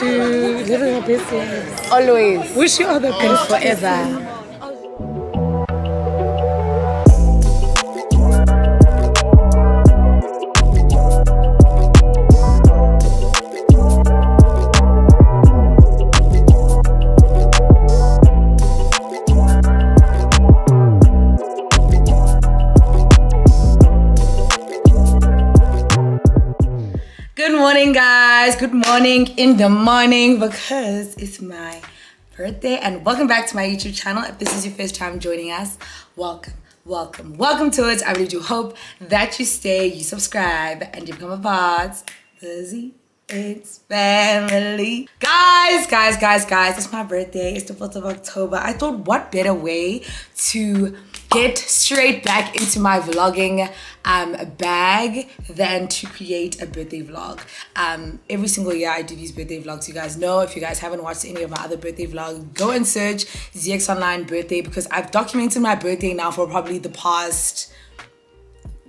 to living our best lives. Always. Wish you all the And best. forever. Guys. Good morning in the morning because it's my birthday. And welcome back to my YouTube channel. If this is your first time joining us, welcome, welcome, welcome to it. I really do hope that you stay, you subscribe, and you become a part of it's family. Guys, guys, guys, guys, it's my birthday. It's the 4th of October. I thought what better way to get straight back into my vlogging um, bag than to create a birthday vlog. Um, every single year I do these birthday vlogs. You guys know if you guys haven't watched any of my other birthday vlogs, go and search ZeeXOnline birthday because I've documented my birthday now for probably the past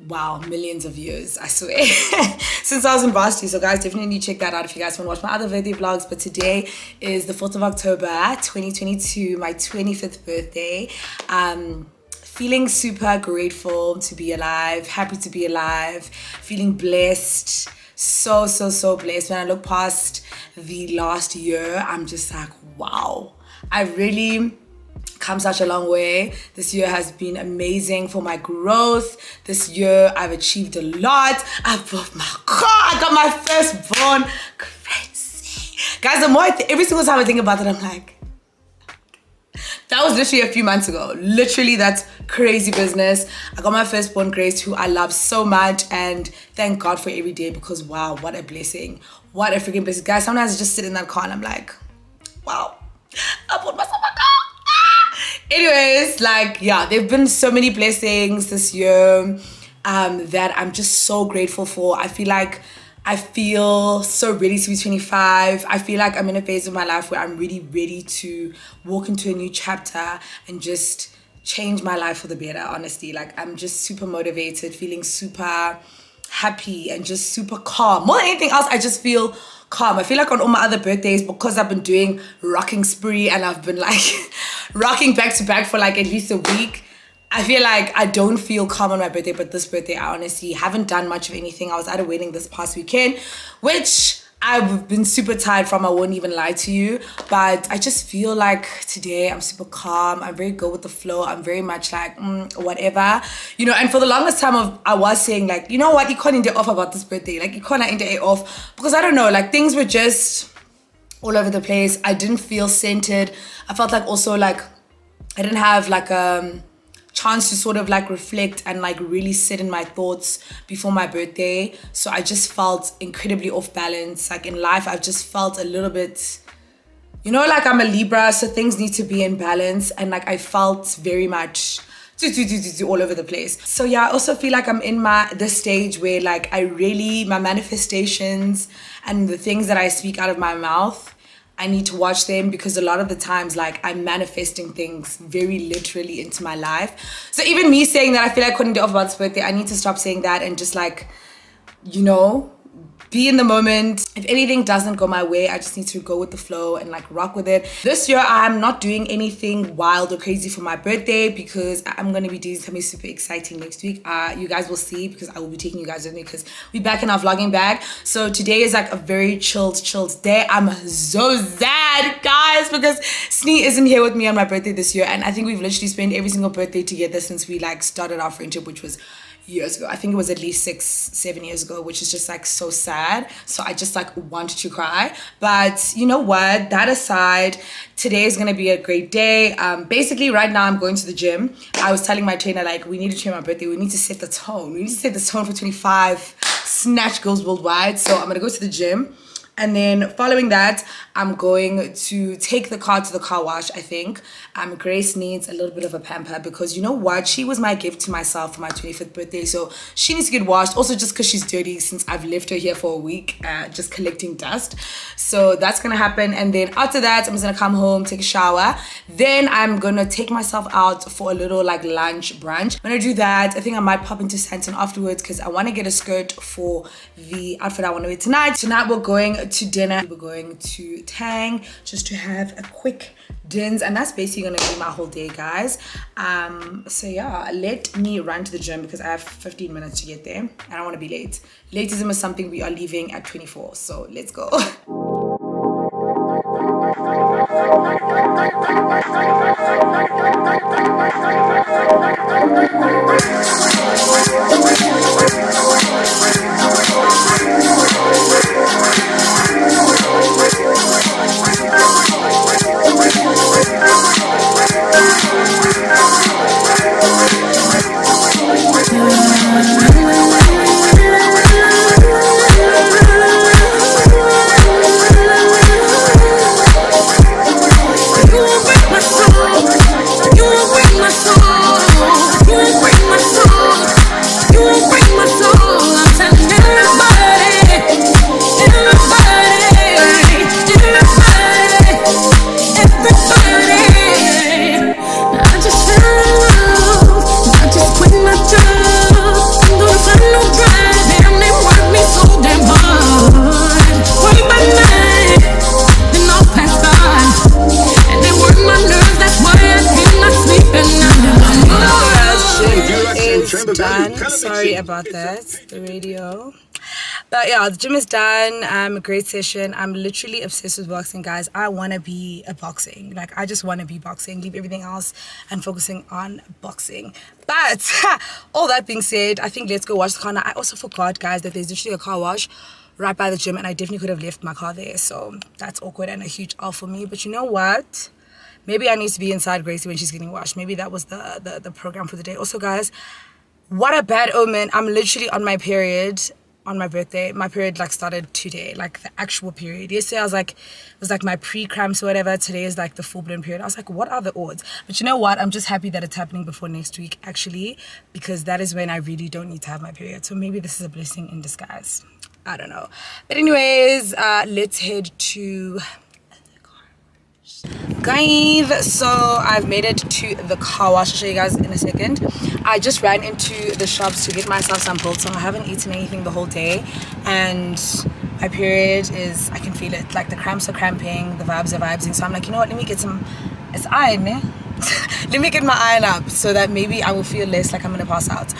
wow millions of years i swear since i was in varsity so guys definitely check that out if you guys want to watch my other birthday vlogs but today is the 4th of october 2022 my 25th birthday um feeling super grateful to be alive happy to be alive feeling blessed so so so blessed when i look past the last year i'm just like wow i really come such a long way. This year has been amazing for my growth. This year I've achieved a lot. I've bought my car. I got my firstborn. Crazy. Guys, the more I every single time I think about it, I'm like, that was literally a few months ago. Literally, that's crazy business. I got my firstborn Grace, who I love so much, and thank God for every day because wow, what a blessing. What a freaking blessing. Guys, sometimes I just sit in that car and I'm like, wow, I bought myself a car. Ah! Anyways, like, yeah, there have been so many blessings this year um, that I'm just so grateful for. I feel like I feel so ready to be 25. I feel like I'm in a phase of my life where I'm really ready to walk into a new chapter and just change my life for the better, honestly. Like, I'm just super motivated, feeling super happy and just super calm. More than anything else, I just feel calm. I feel like on all my other birthdays, because I've been doing rocking spree and I've been like rocking back to back for like at least a week, I feel like I don't feel calm on my birthday, but this birthday, I honestly haven't done much of anything. I was at a wedding this past weekend, which I've been super tired from. I won't even lie to you, but I just feel like today I'm super calm. I'm very good with the flow. I'm very much like mm, whatever, you know. And for the longest time, of I was saying like, you know what, you can't end it off about this birthday. Like you can't end it off because I don't know. Like things were just all over the place. I didn't feel centered. I felt like also like I didn't have like um chance to sort of like reflect and like really sit in my thoughts before my birthday. So I just felt incredibly off balance. Like in life, I've just felt a little bit, you know, like I'm a Libra, so things need to be in balance. And like I felt very much do, do, do, do, do, all over the place. So yeah, I also feel like I'm in my this stage where like I really my manifestations and the things that I speak out of my mouth I need to watch them because a lot of the times, like, I'm manifesting things very literally into my life. So even me saying that I feel like I couldn't do off about birthday, I need to stop saying that and just like, you know, be in the moment. If anything doesn't go my way, I just need to go with the flow and like rock with it. This year, I'm not doing anything wild or crazy for my birthday because I'm gonna be doing something super exciting next week. Uh, you guys will see because I will be taking you guys with me because we're back in our vlogging bag. So today is like a very chilled, chilled day. I'm so sad, guys, because Snee isn't here with me on my birthday this year, and I think we've literally spent every single birthday together since we like started our friendship, which was years ago. I think it was at least six, seven years ago, which is just like so sad. So I just like wanted to cry. But you know what? That aside, today is gonna be a great day. Um, basically, right now I'm going to the gym. I was telling my trainer like we need to train my birthday. We need to set the tone. We need to set the tone for 25 snatch goals worldwide. So I'm gonna go to the gym. And then following that, I'm going to take the car to the car wash, I think. Um, Grace needs a little bit of a pamper because you know what? She was my gift to myself for my 25th birthday. So she needs to get washed. Also just because she's dirty since I've left her here for a week, uh, just collecting dust. So that's going to happen. And then after that, I'm just going to come home, take a shower. Then I'm going to take myself out for a little like lunch brunch. When I do that, I think I might pop into Sandton afterwards because I want to get a skirt for the outfit I want to wear tonight. Tonight we're going to dinner. We're going to Tang just to have a quick dins and that's basically gonna be my whole day guys. Um so yeah let me run to the gym because i have 15 minutes to get there and i want to be late. Lateism is something we are leaving at 24 so let's go done. Sorry about that. The radio. But yeah, the gym is done. Um, great session. I'm literally obsessed with boxing, guys. I want to be a boxing. Like, I just want to be boxing, leave everything else and focusing on boxing. But all that being said, I think let's go wash the car. Now, I also forgot, guys, that there's literally a car wash right by the gym and I definitely could have left my car there. So that's awkward and a huge L for me. But you know what? Maybe I need to be inside Gracie when she's getting washed. Maybe that was the, the, the program for the day. Also, guys, what a bad omen. I'm literally on my period on my birthday. My period like started today, like the actual period. Yesterday I was like, it was like my pre-cramps or whatever. Today is like the full-blown period. I was like, what are the odds? But you know what? I'm just happy that it's happening before next week actually, because that is when I really don't need to have my period. So maybe this is a blessing in disguise. I don't know. But anyways, uh, let's head to guys so i've made it to the car wash. I'll show you guys in a second. I just ran into the shops to get myself some biltong i haven't eaten anything the whole day. And my period is i can feel it. Like the cramps are cramping. The vibes are vibing so i'm like you know what? Let me get some it's iron eh? let me get my iron up so that maybe I will feel less like I'm gonna pass out.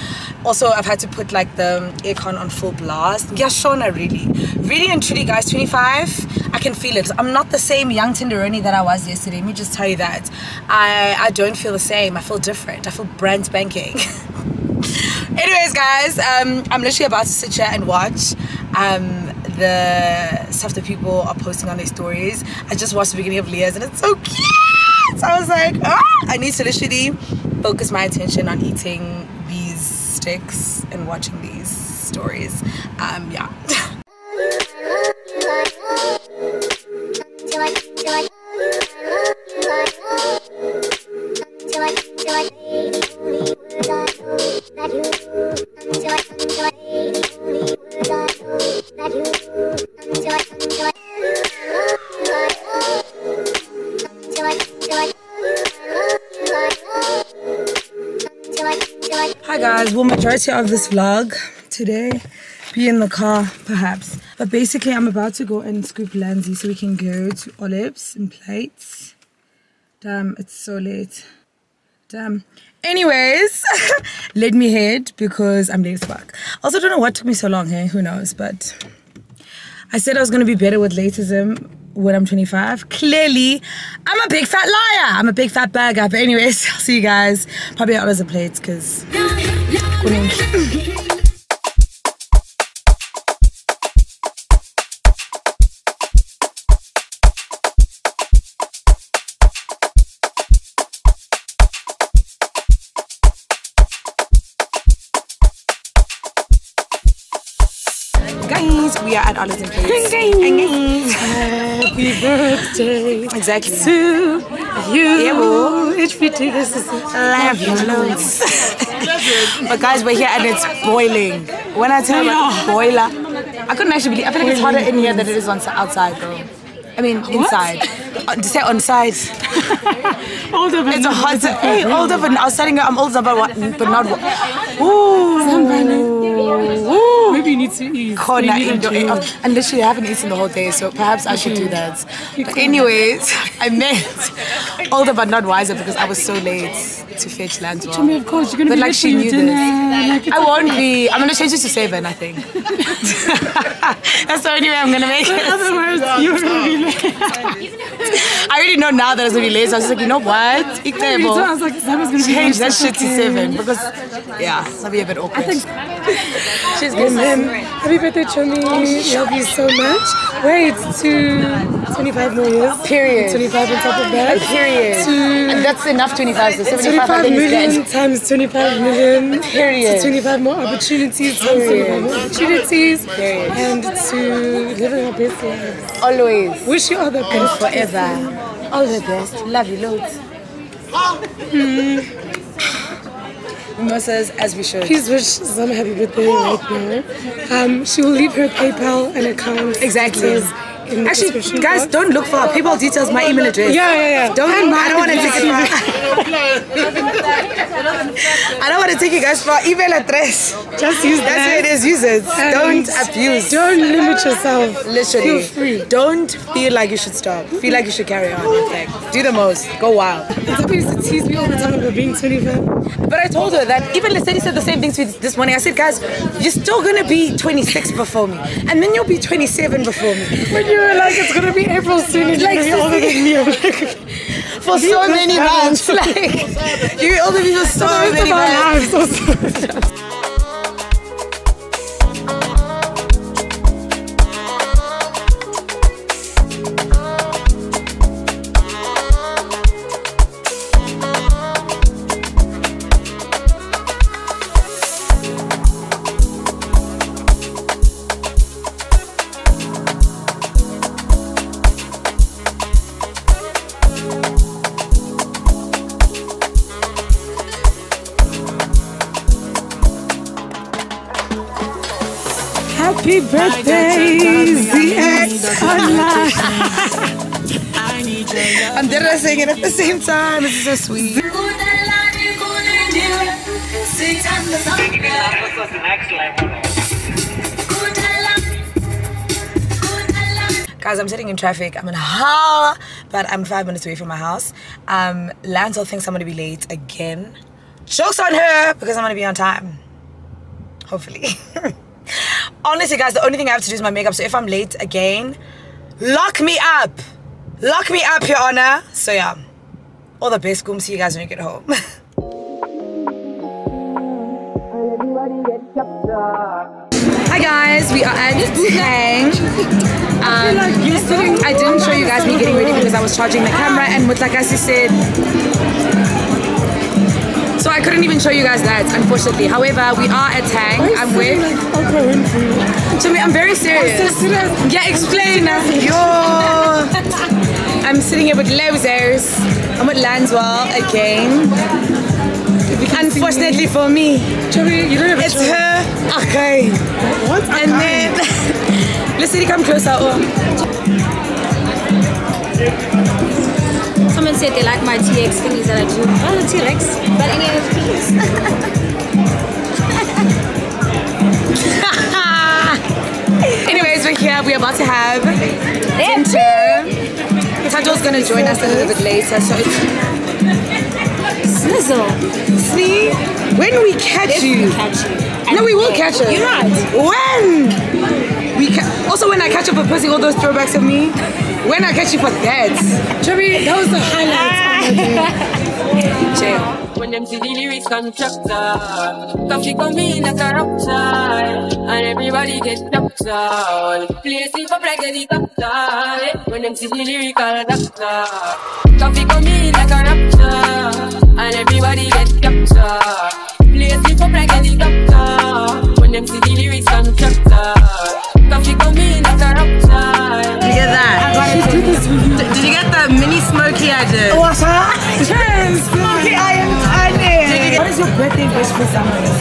Also, I've had to put like the aircon on full blast. Yeah, Shona, really. Really and truly, guys, 25, I can feel it. I'm not the same young Tenderoni that I was yesterday. Let me just tell you that. I, I don't feel the same. I feel different. I feel brand spanking. Anyways, guys, um, I'm literally about to sit here and watch um, the stuff that people are posting on their stories. I just watched the beginning of Leah's and it's so cute. So I was like, ah, I need to literally focus my attention on eating these sticks and watching these stories. Um, yeah. of this vlog today be in the car perhaps. But basically I'm about to go and scoop Lanzi so we can go to olives and plates. Damn, it's so late. Damn. Anyways, let me head because I'm late as fuck. Also don't know what took me so long hey? who knows, but I said I was gonna be better with latism when I'm 25. Clearly, I'm a big fat liar. I'm a big fat burger. But anyways, I'll see you guys probably out as a plates because. Guys, we are at Olives and Plates. Happy birthday. Exactly. To you. Yeah, it's ridiculous. Love you loads. but guys, we're here and it's boiling. When I tell you boiler, I couldn't actually believe I feel like it's hotter in here than it is on outside though. I mean, inside. Uh, say on side. older but It's a hot. Hey, older but I was telling her I'm older but what, but not what. Ooh. Ooh. Maybe you need to eat. corner You need indoor. gym. And literally, I haven't eaten the whole day, so perhaps I should do that. But anyways, I meant older but not wiser because I was so late to fetch land. mean, Lanswell. of course, you're gonna be like late she knew your dinner. Like, I won't be. I'm gonna change it to seven. I think. That's the only way I'm gonna make it. Otherwise, you're gonna be late. I already know now that it's gonna be late. So I was just like, you know what? I was like, Summer's gonna be Change that shit to seven because yeah, that'll be a bit awkward. She's good. happy birthday, Chomi. Love you so much. Wait, to 25 more years. Period. 25 on top of that. Period. To And that's enough 25. So 75 I 25 think is million times 25 million. Period. To 25 more opportunities times 25 more opportunities. Period. And to living our best lives. Always. Wish you all the best. Forever. All the best. Love you loads. Mimosas as we should. Please wish Zama happy birthday right now. Um, she will leave her PayPal and account Exactly. Details in the Actually, guys, box. don't look for our PayPal details. My email address. Yeah, yeah, yeah. Don't. And I don't want to take it. I don't want to take you guys for email address. Just use That's that. where it is. Use it. And Don't abuse. Don't limit yourself. Literally. Feel free. Don't feel like you should stop. Feel like you should carry on. Fact, do the most. Go wild. Zama used to tease me all the time about being 25. But I told her that even Lesedi said the same thing to me this morning. I said, guys, you're still gonna be 26 before me, and then you'll be 27 before me. When you were like, it's gonna be April soon, and you're Like, gonna be older than me. I'm like, For so These many are months, like you older people so it's many about months. It at the same time. This is so sweet. Guys, I'm sitting in traffic. I'm in Hull, but I'm five minutes away from my house. Um, Lancel thinks I'm gonna be late again. Joke's on her because I'm gonna be on time. Hopefully. Honestly, guys, the only thing I have to do is my makeup. So if I'm late again, lock me up. Lock me up, Your Honor. So yeah, all the best. Go see you guys when you get home. Hi guys, we are at Tang. Um, I didn't show you guys me getting ready because I was charging the camera and with like I said, so I couldn't even show you guys that unfortunately. However, we are at Tang. I'm with. like Oprah Winfrey. To me, I'm very serious. Yeah, explain. Yo. I'm sitting here with losers. I'm with Lanswell again. Unfortunately for me, Chubby, you don't have it's choice. her. Okay. What? And then, let's see, come closer. Oh. Someone said they like my TX thingies that I do. Oh, the T-Rex. But any NFTs. Anyways, we're here. We're about to have dinner. Tajo's gonna join us a little bit later. So it's Snizzle. see when we catch you. Catch you. No, we will catch her. You're right. When? We ca- also when I catch up for posting all those throwbacks of me. When I catch you for that. That was the highlight Jail. When them see the lyrics constructor Coffee come in a corruption And everybody get down Place it up like a helicopter eh? When them see the lyrical doctor Coffee come in a corruption And everybody get down Place it up like a helicopter When them see the lyrics constructor Coffee come in a corruption Did you get that? She did this for you. Did you get the mini smoky oh, I did? What's up? Yes. Smoky I am tiny. What is your birthday wish for summer this?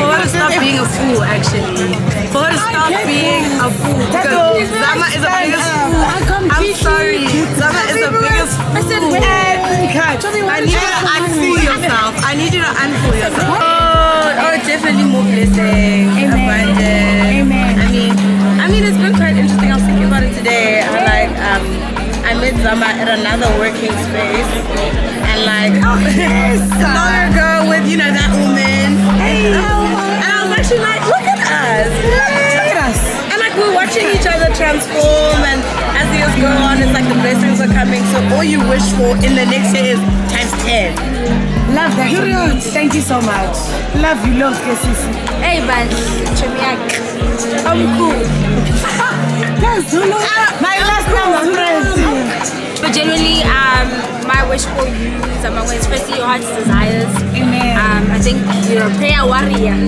For her to stop being a fool, actually. For her to stop being a fool. Because Zama is the biggest um, fool. I'm sorry. Zama is the biggest fool. I said, I need you to unfool yourself. I need you to unfool yourself. Oh, oh definitely more blessings, abundance. Amen. I mean, I mean, it's been quite interesting. I was thinking about it today. I like, um, I met Zama at another working space, and like, oh, yes, long ago with you know that woman. Hey, and I was actually like, look at us. Look at us. And like we're watching each other transform, and as the years go on, it's like the blessings are coming. So all you wish for in the next year is times ten. Love that. Thank you so much. Love you, love Kesisi. Hey, but Chemiak. I'm cool. That's Zulu. My last name is But generally, um, my wish for you, is firstly your heart's desires. Amen. Um, I think you're a prayer warrior.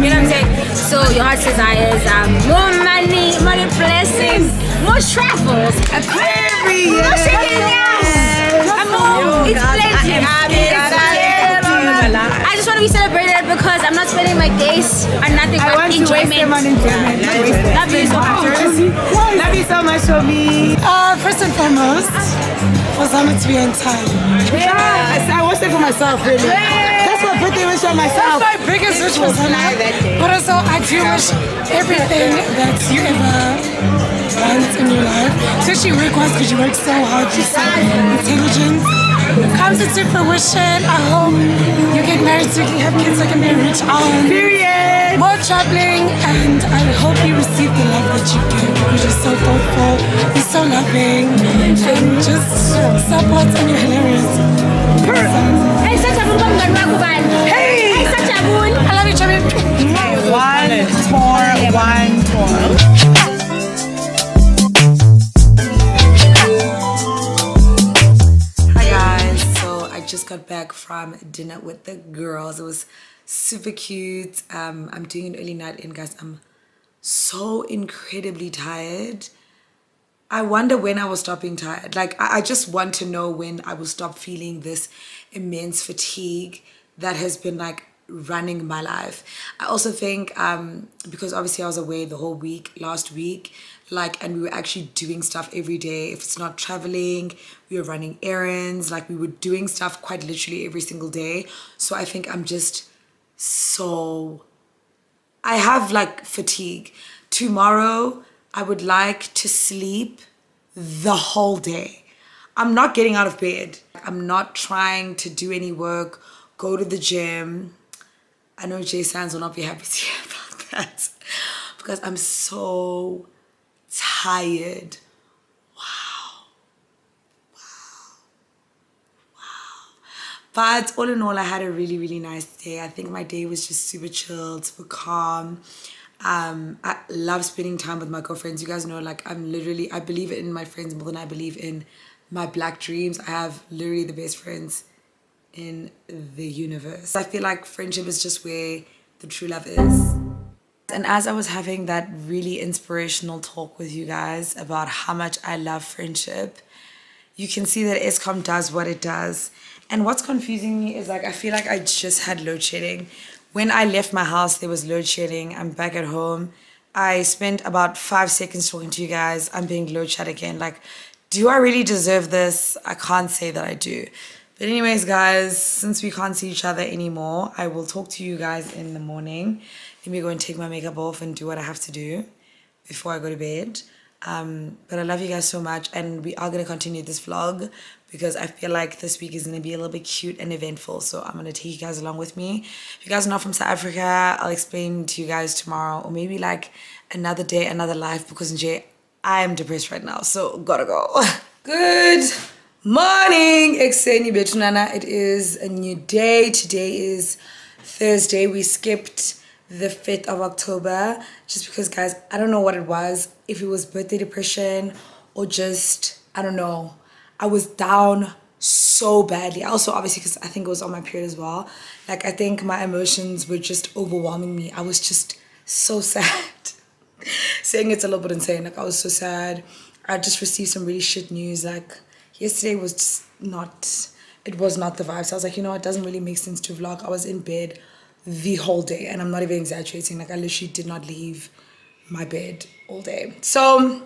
You know what I'm saying? So your heart's desires, um, more money, money blessings, more travels. Period. More shaking More, it's plenty. I just want to be celebrated because I'm not spending my days on nothing I but want to waste enjoyment. them on enjoyment. Not waste them. Love you so much. Love you so much, Obi. Uh, first and foremost, for Zama to be on time. Yeah, I watched it for myself, really. That's my birthday wish on myself. That's my biggest wish for Zama. But also, I do wish everything that you ever want in your life, especially work-wise, because you work so hard, you're so intelligent, comes into fruition. I hope you get married so you can have kids so you can be a rich aunt. Period. More traveling, and I hope you receive the love that you give because you're so thoughtful, you're so loving, and just support and you're hilarious. Hey, Sajabun, come on, rock band. Hey, Sajabun. I love you, Jamie. One, four, one, four. Got back from dinner with the girls. It was super cute. Um, I'm doing an early night in, guys. I'm so incredibly tired. I wonder when I will stop being tired. Like, I, I just want to know when I will stop feeling this immense fatigue that has been like running my life. I also think, um, because obviously I was away the whole week last week, like, and we were actually doing stuff every day. If it's not traveling, we were running errands, like, we were doing stuff quite literally every single day. So I think I'm just so I have like fatigue. Tomorrow, I would like to sleep the whole day. I'm not getting out of bed. I'm not trying to do any work, go to the gym. I know Jay Sands will not be happy to hear about that because I'm so tired. Wow. Wow. Wow. But all in all, I had a really, really nice day. I think my day was just super chilled, super calm. Um, I love spending time with my girlfriends. You guys know, like, I'm literally, I believe in my friends more than I believe in my black dreams. I have literally the best friends in the universe. I feel like friendship is just where the true love is. And as I was having that really inspirational talk with you guys about how much I love friendship, you can see that Eskom does what it does. And what's confusing me is like I feel like I just had load shedding. When I left my house, there was load shedding. I'm back at home. I spent about five seconds talking to you guys. I'm being load shed again. Like, do I really deserve this? I can't say that I do. But anyways, guys, since we can't see each other anymore, I will talk to you guys in the morning. Let me go and take my makeup off and do what I have to do before I go to bed. Um, but I love you guys so much, and we are gonna continue this vlog because I feel like this week is gonna be a little bit cute and eventful. So I'm gonna take you guys along with me. If you guys are not from South Africa, I'll explain to you guys tomorrow, or maybe like another day, another life. Because Jay, I am depressed right now, so gotta go. Good morning, Exeni Betunana. It is a new day. Today is Thursday. We skipped the 5th of October just because, guys, I don't know what it was. If it was birthday depression or just, I don't know. I was down so badly. Also, obviously, because I think it was on my period as well. Like, I think my emotions were just overwhelming me. I was just so sad. Saying it's a little bit insane. Like, I was so sad. I just received some really shit news. Like, yesterday was just not, it was not the vibes. I was like, you know, it doesn't really make sense to vlog. I was in bed the whole day and I'm not even exaggerating. Like, I literally did not leave my bed all day. So,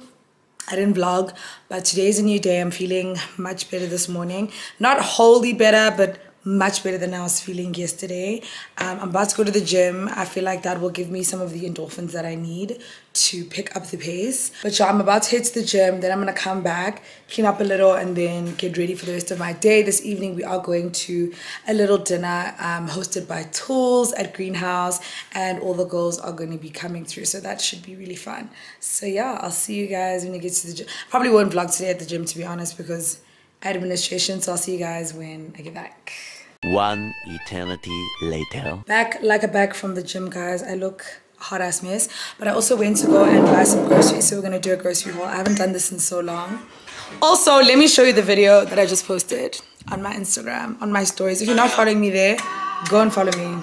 I didn't vlog, but today is a new day. I'm feeling much better this morning. Not wholly better, but much better than I was feeling yesterday. Um, I'm about to go to the gym. I feel like that will give me some of the endorphins that I need to pick up the pace. But yeah, I'm about to head to the gym. Then I'm gonna come back, clean up a little, and then get ready for the rest of my day. This evening we are going to a little dinner um, hosted by Tools at Greenhouse, and all the girls are going to be coming through. So that should be really fun. So yeah, I'll see you guys when you get to the gym. Probably won't vlog today at the gym to be honest because administration. So I'll see you guys when I get back. One eternity later. Back like a back from the gym, guys. I look hot ass mess, but I also went to go and buy some groceries. So we're gonna do a grocery haul. I haven't done this in so long. Also, let me show you the video that I just posted on my Instagram, on my stories. If you're not following me there, go and follow me.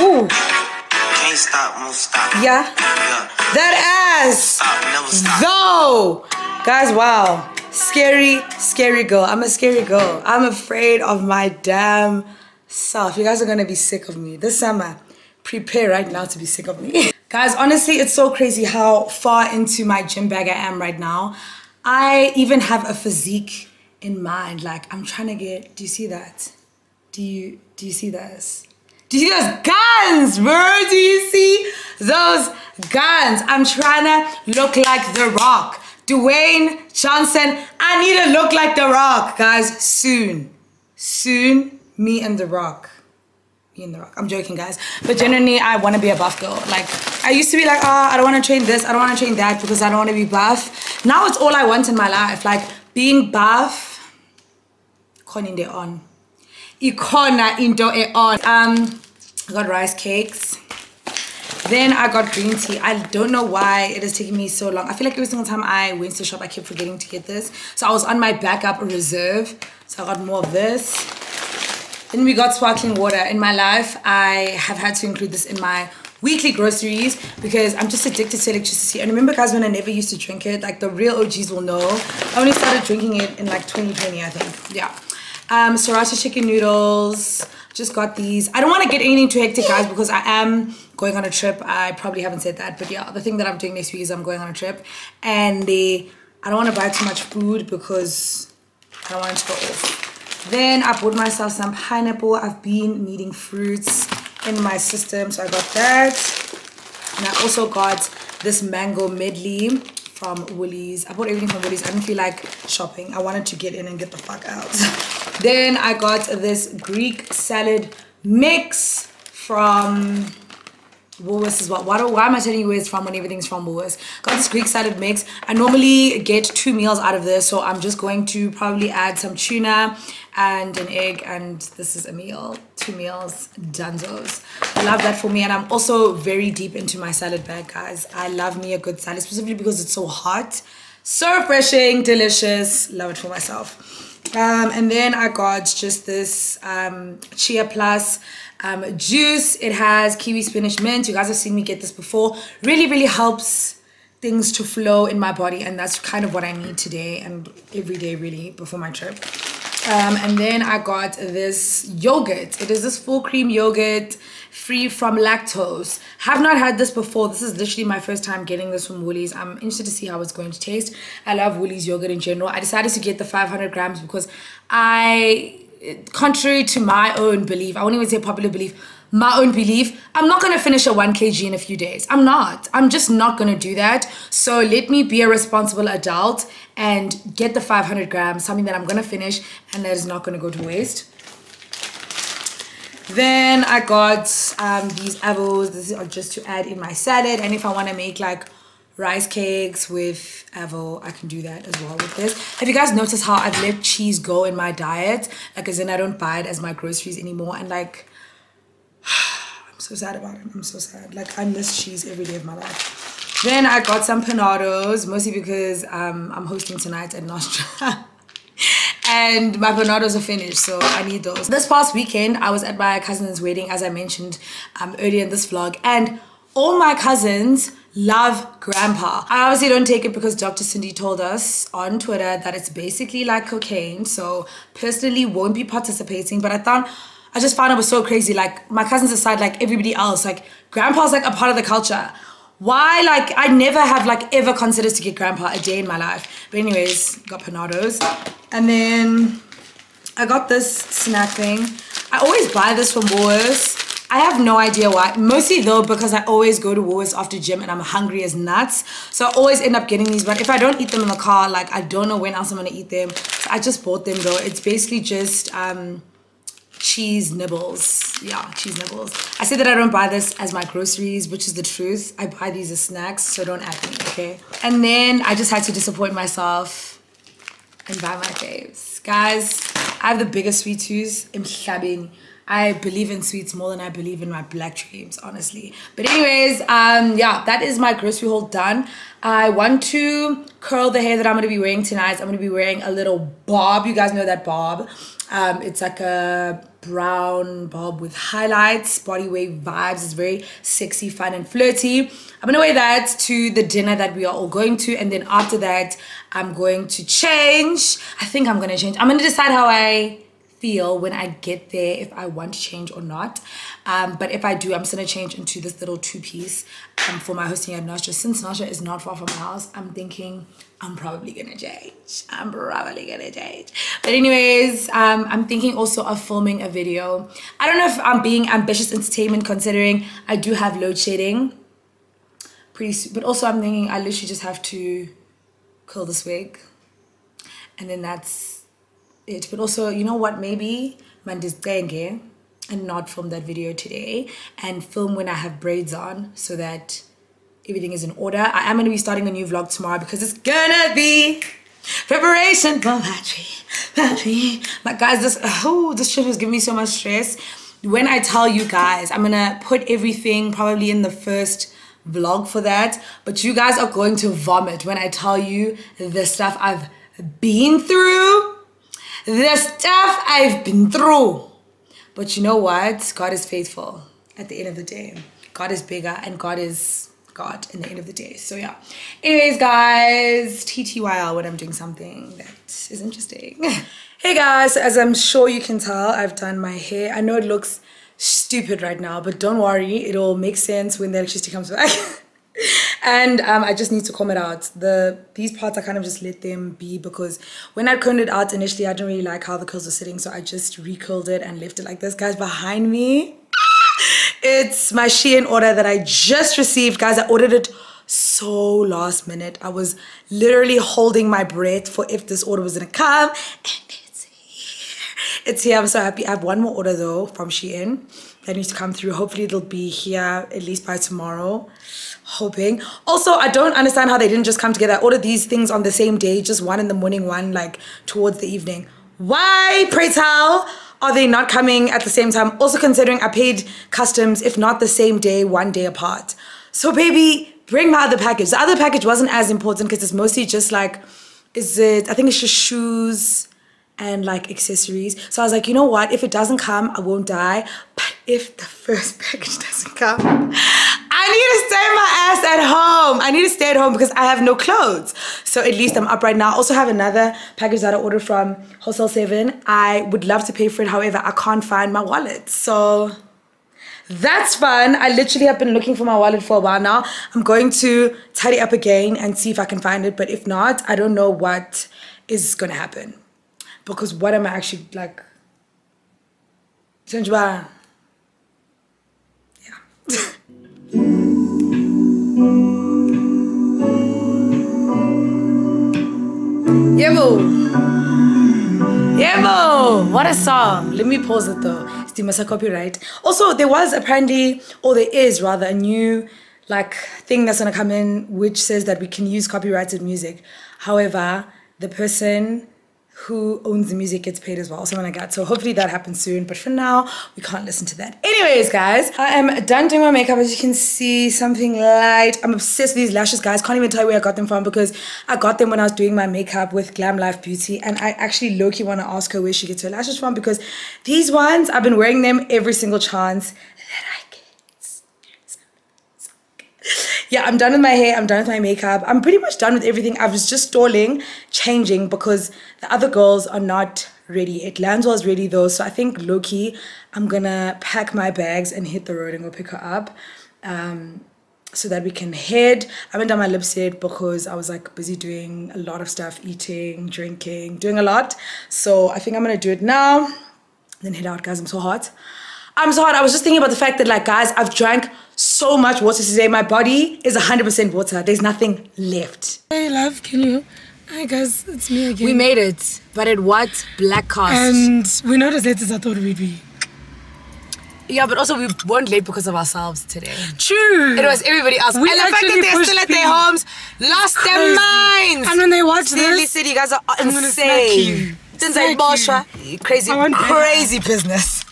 Ooh, Can't stop, won't stop. yeah, Yeah. that ass. Stop, never stop. Though, guys, wow. Scary, scary girl. I'm a scary girl. I'm afraid of my damn self. You guys are gonna be sick of me. This summer, prepare right now to be sick of me. guys, honestly, it's so crazy how far into my gym bag I am right now. I even have a physique in mind. Like, I'm trying to get, do you see that? Do you, do you see this? Do you see those guns, bro? Do you see those guns? I'm trying to look like The Rock. Dwayne Johnson, I need to look like The Rock, guys, soon. Soon, me and The Rock. Me and The Rock. I'm joking, guys. But generally, I want to be a buff girl. Like, I used to be like, oh, I don't want to train this, I don't want to train that because I don't want to be buff. Now it's all I want in my life. Like, being buff, koninde on ikhona into e-on um i got rice cakes then i got green tea. I don't know why it is taking me so long. I feel like every single time i went to the shop i kept forgetting to get this. So i was on my backup reserve. So i got more of this. Then we got sparkling water. In my life i have had to include this in my weekly groceries because i'm just addicted to electricity. And remember guys when i never used to drink it like the real og's will know. I only started drinking it in like 2020 i think. Yeah. Um sriracha chicken noodles just got these i don't want to get anything too hectic guys because i am going on a trip i probably haven't said that but yeah the thing that i'm doing next week is i'm going on a trip and i don't want to buy too much food because i don't want it to go off then i bought myself some pineapple i've been needing fruits in my system so i got that and I also got this mango medley from Woolies. I bought everything from Woolies. I didn't feel like shopping. I wanted to get in and get the fuck out. then I got this Greek salad mix from Woolworths as well. Why, do, why am I telling you where it's from when everything's from Woolworths? Got this Greek salad mix. I normally get two meals out of this, so I'm just going to probably add some tuna and an egg, and this is a meal. Two meals, dunzos. I love that for me, and I'm also very deep into my salad bag, guys. I love me a good salad, specifically because it's so hot. So refreshing, delicious. Love it for myself. Um, and then I got just this um, Chia Plus um, juice. It has kiwi spinach mint. You guys have seen me get this before. Really, really helps things to flow in my body and that's kind of what I need today and every day really before my trip. Um, and then I got this yogurt. It is this full cream yogurt free from lactose. Have not had this before. This is literally my first time getting this from Woolies. I'm interested to see how it's going to taste. I love Woolies yogurt in general. I decided to get the 500 grams because I, contrary to my own belief, I won't even say popular belief, my own belief, I'm not gonna finish a 1 kg in a few days. I'm not. I'm just not gonna do that. So let me be a responsible adult and get the 500 grams, something that I'm gonna finish and that is not gonna go to waste. Then I got um, these avos. These are just to add in my salad. And if I want to make like rice cakes with avo, I can do that as well with this. Have you guys noticed how I've let cheese go in my diet? Like as in I don't buy it as my groceries anymore. And like, I'm so sad about it. I'm so sad. Like I miss cheese every day of my life. Then I got some panados, mostly because um, I'm hosting tonight at Nostra. and my panados are finished so i need those. This past weekend i was at my cousin's wedding as i mentioned um, earlier in this vlog and all my cousins love grandpa. I obviously don't take it because dr cindy told us on twitter that it's basically like cocaine so personally won't be participating but i thought i just found it was so crazy. Like my cousins aside like everybody else like grandpa's like a part of the culture. Why like i never have like ever considered to get grandpa a day in my life. But anyways got panados and then I got this snack thing. I always buy this from Woolworths. I have no idea why. Mostly though because I always go to Woolworths after gym and I'm hungry as nuts. So I always end up getting these. But if I don't eat them in the car, like I don't know when else I'm gonna eat them. So I just bought them though. It's basically just um, cheese nibbles. Yeah, cheese nibbles. I say that I don't buy this as my groceries, which is the truth. I buy these as snacks, so don't at me, okay? And then I just had to disappoint myself and buy my faves. Guys, I have the biggest sweet tooth. I'm shabbing. I believe in sweets more than I believe in my black dreams, honestly. But anyways, um, yeah, that is my grocery haul done. I want to curl the hair that I'm going to be wearing tonight. I'm going to be wearing a little bob. You guys know that bob. Um, it's like a brown bob with highlights, body wave vibes. It's very sexy, fun, and flirty. I'm gonna wear that to the dinner that we are all going to, and then after that, I'm going to change. I think I'm gonna change. I'm gonna decide how I feel when I get there if I want to change or not. Um, but if I do, I'm just gonna change into this little two-piece um, for my hosting at Nostra. Since Nostra is not far from my house, I'm thinking I'm probably gonna change. I'm probably gonna change. But anyways, um, I'm thinking also of filming a video. I don't know if I'm being ambitious entertainment considering I do have load shedding pretty soon. But also I'm thinking I literally just have to curl this wig and then that's it. But also, you know what? Maybe mandisdenge and not film that video today and film when I have braids on so that everything is in order. I am going to be starting a new vlog tomorrow because it's gonna be preparation for battery. But guys, this oh, this trip is giving me so much stress. When I tell you guys, I'm gonna put everything probably in the first vlog for that. But you guys are going to vomit when I tell you the stuff I've been through the stuff I've been through. But you know what? God is faithful at the end of the day. God is bigger and God is God in the end of the day. So yeah. Anyways, guys, TTYL when I'm doing something that is interesting. hey guys, as I'm sure you can tell, I've done my hair. I know it looks stupid right now, but don't worry, it'll make sense when the electricity comes back. and um, I just need to comb it out. The These parts I kind of just let them be because when I combed it out initially, I didn't really like how the curls were sitting. So I just recurled it and left it like this. Guys, behind me, it's my Shein order that I just received. Guys, I ordered it so last minute. I was literally holding my breath for if this order was gonna come. And it's here. It's here. I'm so happy. I have one more order though from Shein that needs to come through. Hopefully it'll be here at least by tomorrow hoping also i don't understand how they didn't just come together I ordered these things on the same day just one in the morning one like towards the evening why pray tell are they not coming at the same time also considering i paid customs if not the same day one day apart so baby bring my other package the other package wasn't as important because it's mostly just like is it i think it's just shoes and like accessories. So I was like, you know what? If it doesn't come, I won't die. But if the first package doesn't come, I need to stay my ass at home. I need to stay at home because I have no clothes. So at least I'm up right now. I also have another package that I ordered from Wholesale 7. I would love to pay for it. However, I can't find my wallet. So that's fun. I literally have been looking for my wallet for a while now. I'm going to tidy up again and see if I can find it. But if not, I don't know what is going to happen because what am I actually like? Yeah. Yemo. Yemo. What a song. Let me pause it though. It's must copyright. Also, there was apparently, or there is rather, a new like thing that's gonna come in which says that we can use copyrighted music. However, the person who owns the music gets paid as well, something like that. So hopefully that happens soon. But for now, we can't listen to that. Anyways, guys, I am done doing my makeup. As you can see, something light. I'm obsessed with these lashes, guys. Can't even tell you where I got them from because I got them when I was doing my makeup with Glam Life Beauty. And I actually low-key want to ask her where she gets her lashes from because these ones, I've been wearing them every single chance that I yeah, I'm done with my hair. I'm done with my makeup. I'm pretty much done with everything. I was just stalling, changing because the other girls are not ready. It lands was ready though. So I think Loki, I'm gonna pack my bags and hit the road and go pick her up. Um, so that we can head. I haven't done my lips yet because I was like busy doing a lot of stuff, eating, drinking, doing a lot. So I think I'm gonna do it now. Then head out, guys. I'm so hot. I'm so hot. I was just thinking about the fact that, like, guys, I've drank so much water today. My body is 100% water. There's nothing left. Hey, love, can you? Hi, guys, it's me again. We made it, but at what black cost? And we're not as late as I thought we'd be. yeah, but also we weren't late because of ourselves today. True. It was everybody else. We and the fact that they're still at their homes, lost their minds. And when they watch Seriously, this, said you guys are I'm gonna smack insane. you. Since I crazy, I want better. crazy business.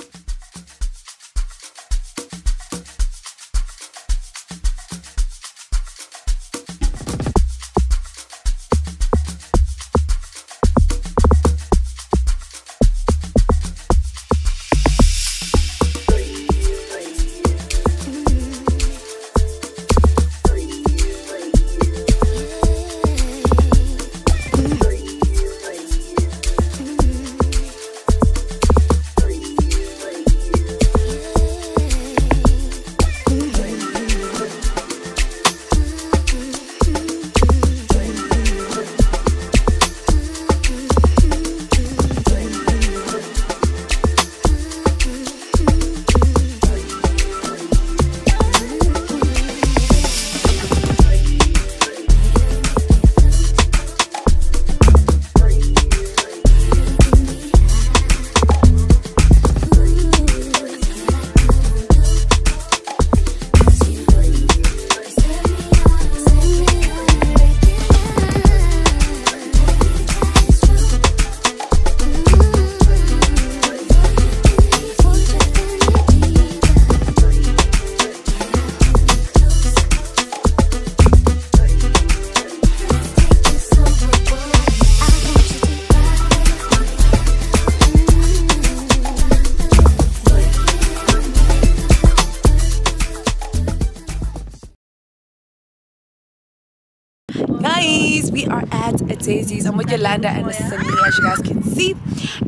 Are at Daisies. I'm with Yolanda and Sydney, as you guys can see.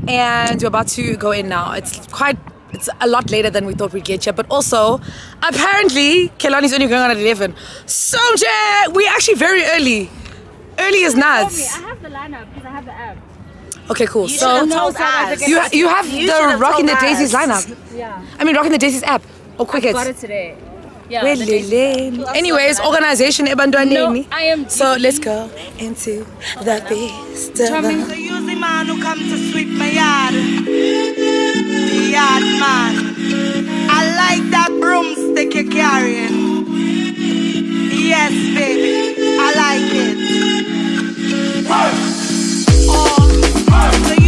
And we're about to go in now. It's quite, it's a lot later than we thought we'd get here. But also, apparently, Kehlani's only going on at 11. So, we're actually very early. Early as nuts. have the lineup because I have the app. Okay, cool. You so, have told us. you, you have You the Rocking the Daisies lineup. Yeah. I mean, Rocking the Daisies app. Oh, or Quicket. Got it today. Yeah. Well, the days- Anyways, organization ebantwaneni. No, I am So let's go into the festival. So use the man who come to sweep my yard. The yard man. I like that broomstick you're carrying. Yes, baby. I like it. Oh, so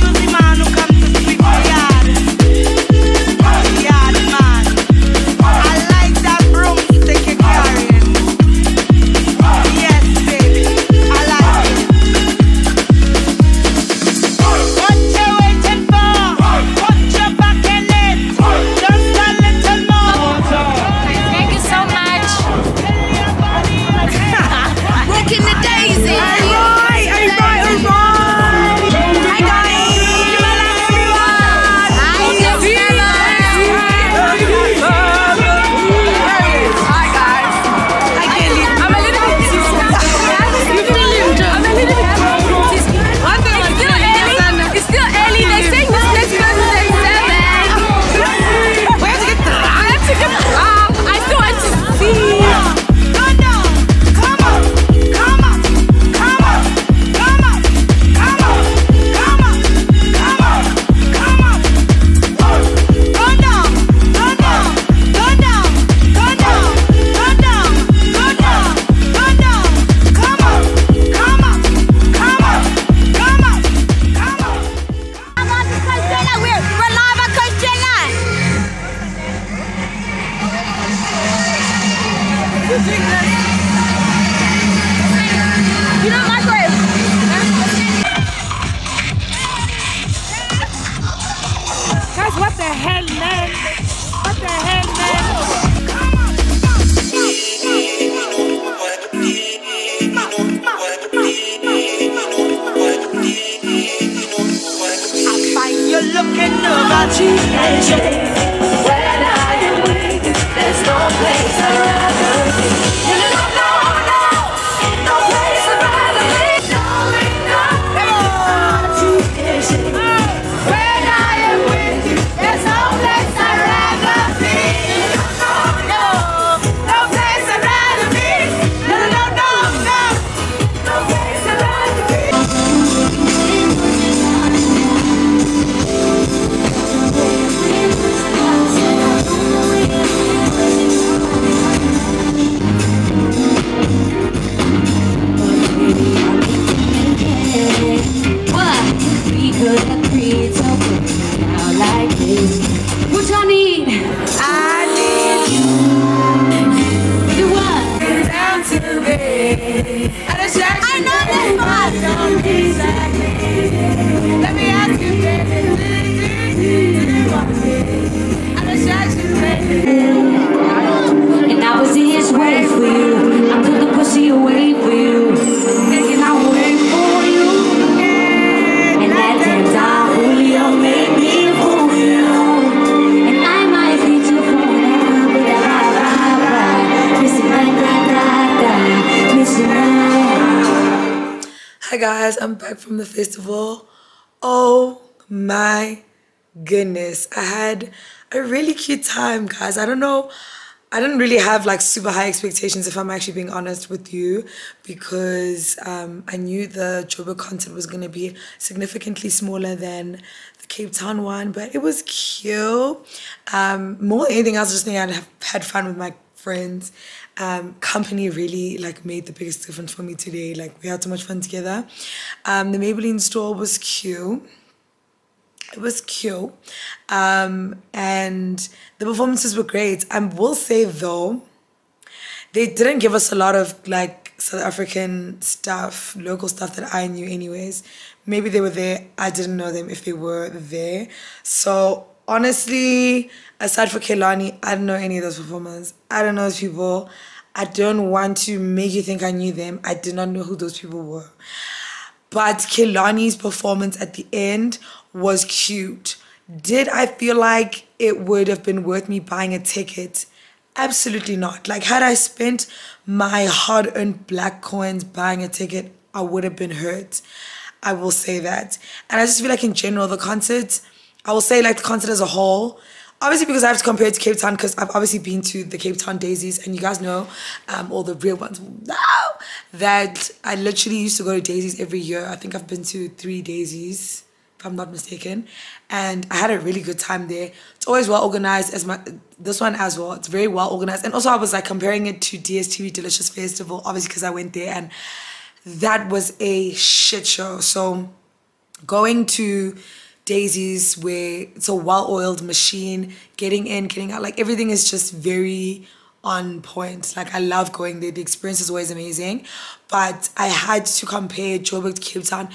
guys, I'm back from the festival. Oh my goodness. I had a really cute time, guys. I don't know. I didn't really have like super high expectations if I'm actually being honest with you because um, I knew the Joburg concert was going to be significantly smaller than the Cape Town one, but it was cute. Um, more than anything else, I was just think I had fun with my friends. Um, company really like made the biggest difference for me today. Like we had so much fun together. Um, the Maybelline store was cute. It was cute. Um, and the performances were great. I will say though, they didn't give us a lot of like South African stuff, local stuff that I knew anyways. Maybe they were there. I didn't know them if they were there. So honestly, aside from Kehlani, I don't know any of those performers. I don't know those people. I don't want to make you think I knew them. I did not know who those people were. But Kehlani's performance at the end was cute. Did I feel like it would have been worth me buying a ticket? Absolutely not. Like, had I spent my hard earned black coins buying a ticket, I would have been hurt. I will say that. And I just feel like, in general, the concert, I will say, like, the concert as a whole, obviously because I have to compare it to Cape Town because I've obviously been to the Cape Town Daisies and you guys know um, all the real ones that I literally used to go to Daisies every year. I think I've been to three Daisies if I'm not mistaken and I had a really good time there. It's always well organized as my this one as well. It's very well organized and also I was like comparing it to DSTV Delicious Festival obviously because I went there and that was a shit show. So going to daisies where it's a well-oiled machine getting in getting out like everything is just very on point. Like i love going there. The experience is always amazing. But i had to compare joburg to cape town.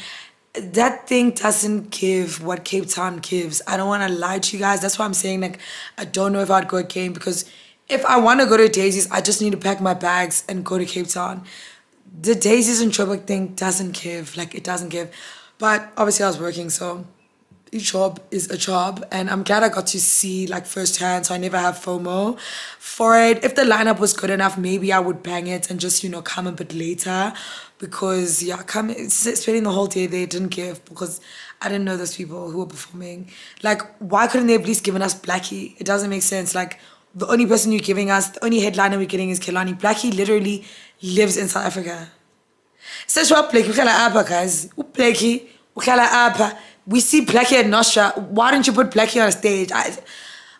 That thing doesn't give what cape town gives. I don't want to lie to you guys. That's why i'm saying like i don't know if i'd go again because if i want to go to daisies i just need to pack my bags and go to cape town. The daisies and joburg thing doesn't give like it doesn't give. But obviously i was working so each job is a job and i'm glad i got to see like firsthand so i never have fomo for it. If the lineup was good enough maybe i would bang it and just you know come a bit later because yeah come spending the whole day they didn't give because i didn't know those people who were performing. Like why couldn't they at least given us Blxckie? It doesn't make sense. Like the only person you're giving us the only headliner we're getting is Kehlani. Blxckie literally lives in south africa. Uhlala guys we see Blxckie at Nostra. Why don't you put Blxckie on a stage? I,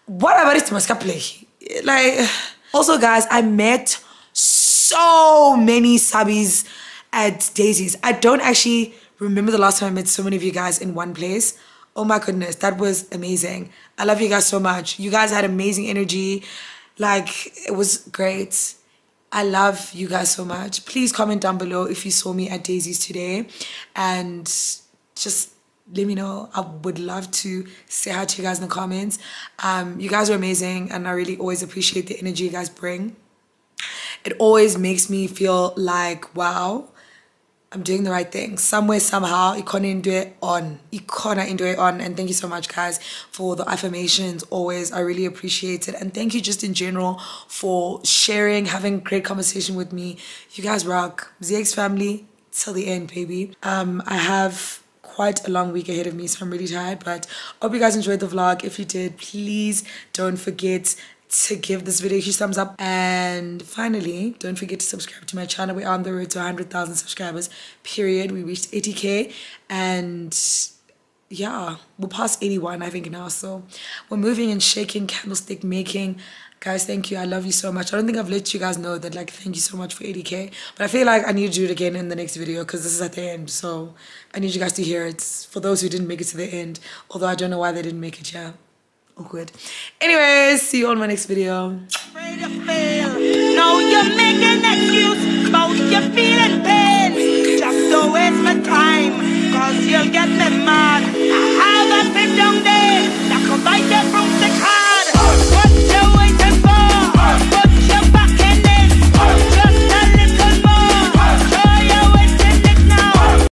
what about it, Maska Blxckie? Like, also, guys, I met so many subbies at Daisies. I don't actually remember the last time I met so many of you guys in one place. Oh my goodness, that was amazing. I love you guys so much. You guys had amazing energy. Like, it was great. I love you guys so much. Please comment down below if you saw me at Daisies today and just let me know. I would love to say hi to you guys in the comments. Um, you guys are amazing and I really always appreciate the energy you guys bring. It always makes me feel like, wow, I'm doing the right thing. Somewhere, somehow, ikona do it on. Ikona do it on. And thank you so much, guys, for the affirmations. Always, I really appreciate it. And thank you just in general for sharing, having great conversation with me. You guys rock. ZeeX family, till the end, baby. Um, I have quite a long week ahead of me so i'm really tired but hope you guys enjoyed the vlog. If you did please don't forget to give this video a huge thumbs up. And finally don't forget to subscribe to my channel. We're on the road to 100,000 subscribers period. We reached 80k and yeah we're past 81 i think now so we're moving and shaking candlestick making guys thank you. I love you so much. I don't think i've let you guys know that like thank you so much for 80k but i feel like i need to do it again in the next video because this is at the end so i need you guys to hear it. For those who didn't make it to the end although i don't know why they didn't make it yeah. Awkward. Anyways see you on my next video. You'll get mad. I have a down there That bite